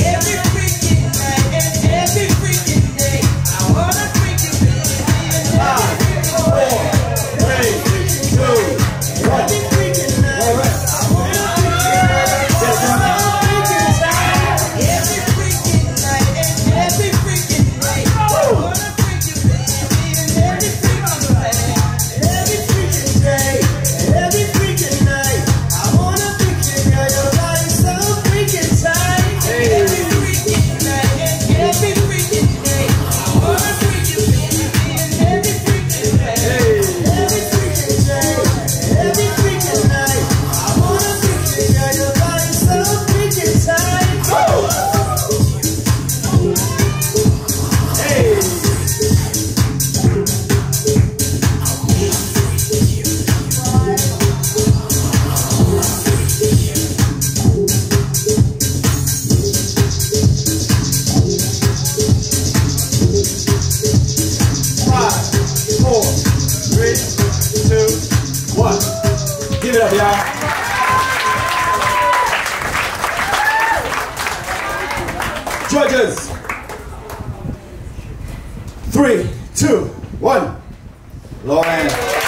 Everybody Give it up, y'all. Judges. Three, two, one. Lauren.